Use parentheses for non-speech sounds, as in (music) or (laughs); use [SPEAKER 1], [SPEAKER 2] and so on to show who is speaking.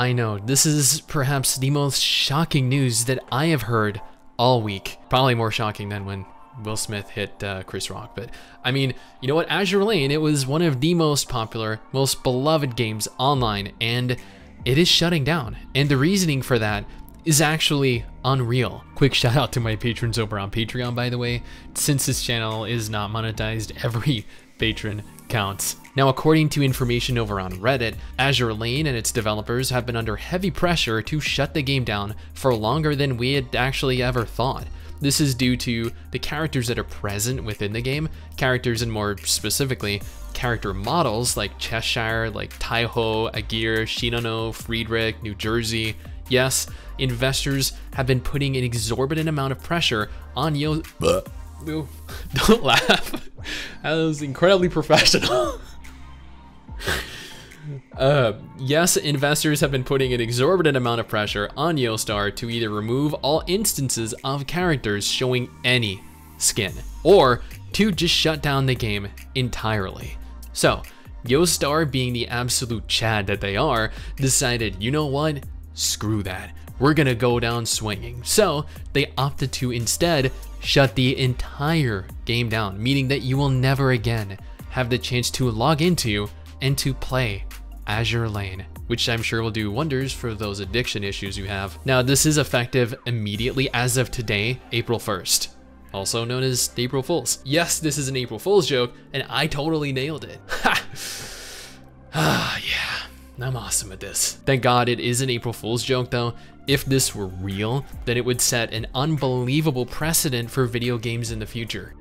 [SPEAKER 1] I know, this is perhaps the most shocking news that I have heard all week. Probably more shocking than when Will Smith hit uh, Chris Rock. But I mean, you know what? Azur Lane, it was one of the most popular, most beloved games online, and it is shutting down. And the reasoning for that is actually unreal. Quick shout out to my patrons over on Patreon, by the way. Since this channel is not monetized, every patron counts. Now, according to information over on Reddit, Azur Lane and its developers have been under heavy pressure to shut the game down for longer than we had actually ever thought. This is due to the characters that are present within the game, characters and more specifically, character models like Cheshire, like Taiho, Agir, Shinano, Friedrich, New Jersey. Yes, investors have been putting an exorbitant amount of pressure on Yo. (laughs) Don't laugh. That was incredibly professional. (laughs) Uh, yes, investors have been putting an exorbitant amount of pressure on Yostar to either remove all instances of characters showing any skin, or to just shut down the game entirely. So, Yostar, being the absolute chad that they are, decided, you know what? Screw that. We're gonna go down swinging. So, they opted to instead shut the entire game down, meaning that you will never again have the chance to log into and to play Azur Lane, which I'm sure will do wonders for those addiction issues you have. Now, this is effective immediately as of today, April 1st, also known as April Fools. Yes, this is an April Fool's joke, and I totally nailed it. (laughs) I'm awesome at this. Thank God it is an April Fool's joke though. If this were real, then it would set an unbelievable precedent for video games in the future.